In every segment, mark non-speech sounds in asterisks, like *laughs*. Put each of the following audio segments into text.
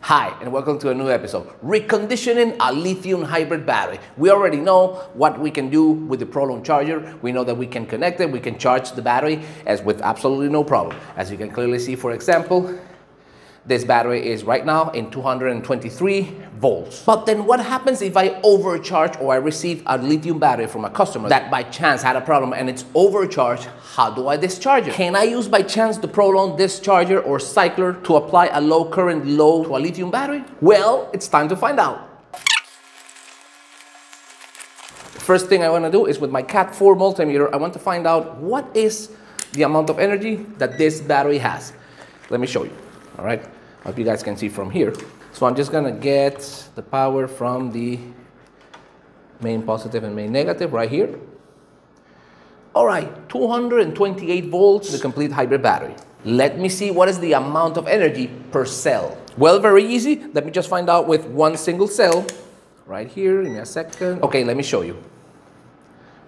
Hi, and welcome to a new episode. Reconditioning a lithium hybrid battery. We already know what we can do with the Prolong charger. We know that we can connect it, we can charge the battery as with absolutely no problem. As you can clearly see, for example, this battery is right now in 223 volts. But then what happens if I overcharge or I receive a lithium battery from a customer that by chance had a problem and it's overcharged? How do I discharge it? Can I use by chance the Prolong discharger or cycler to apply a low current load to a lithium battery? Well, it's time to find out. First thing I want to do is with my CAT 4 multimeter, I want to find out what is the amount of energy that this battery has. Let me show you, all right? hope you guys can see from here. So I'm just gonna get the power from the main positive and main negative right here. All right, 228 volts, the complete hybrid battery. Let me see what is the amount of energy per cell. Well, very easy. Let me just find out with one single cell right here. Me a second. Okay, let me show you.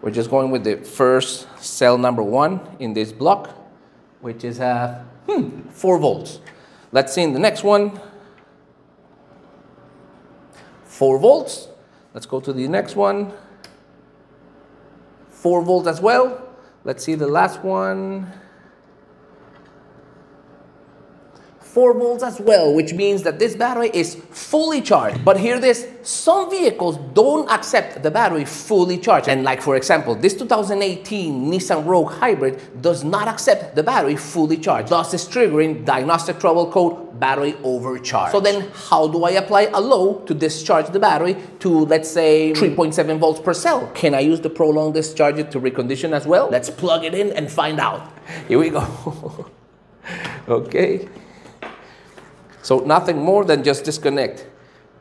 We're just going with the first cell number one in this block, which is uh, hmm, four volts. Let's see in the next one. 4 volts. Let's go to the next one. 4 volts as well. Let's see the last one. 4 volts as well, which means that this battery is fully charged. But hear this, some vehicles don't accept the battery fully charged. And like for example, this 2018 Nissan Rogue Hybrid does not accept the battery fully charged. Thus is triggering diagnostic trouble code battery overcharge. So then how do I apply a low to discharge the battery to let's say 3.7 volts per cell? Can I use the prolong discharger to recondition as well? Let's plug it in and find out. Here we go. *laughs* okay. So nothing more than just disconnect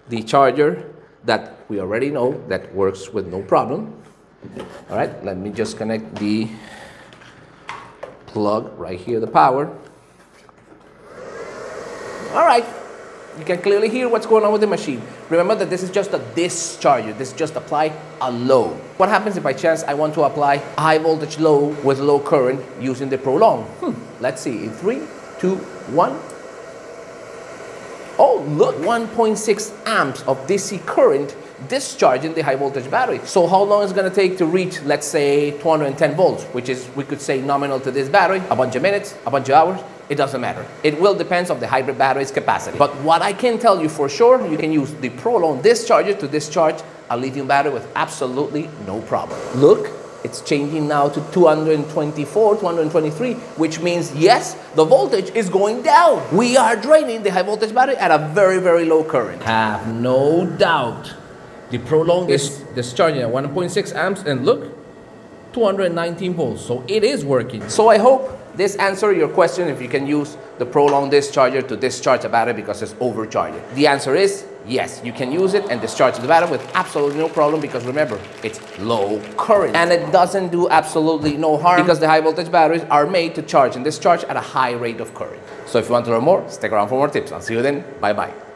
the charger that we already know that works with no problem. All right, let me just connect the plug right here, the power. All right, you can clearly hear what's going on with the machine. Remember that this is just a discharger. This is just apply a low. What happens if by chance I want to apply high voltage low with low current using the prolong? Hmm, let's see, in three, two, one. Oh, look, 1.6 amps of DC current discharging the high voltage battery. So how long is it gonna take to reach, let's say, 210 volts, which is, we could say, nominal to this battery? A bunch of minutes, a bunch of hours? It doesn't matter. It will depend on the hybrid battery's capacity. But what I can tell you for sure, you can use the Prolong discharger to discharge a lithium battery with absolutely no problem. Look, it's changing now to 224, 223, which means yes, the voltage is going down. We are draining the high voltage battery at a very, very low current. Have no doubt. The prolong is discharging at 1.6 amps and look, 219 volts. So it is working. So I hope this answer your question if you can use the prolong discharger to discharge a battery because it's overcharging. The answer is yes, you can use it and discharge the battery with absolutely no problem because remember, it's low current. And it doesn't do absolutely no harm because the high voltage batteries are made to charge and discharge at a high rate of current. So if you want to learn more, stick around for more tips. I'll see you then. Bye bye.